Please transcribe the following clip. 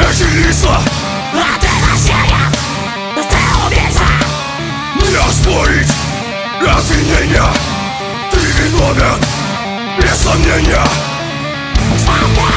веселиться А ты но ты убийца Не оспорить. обвинения! Ты виновен, без сомнения Сомнения!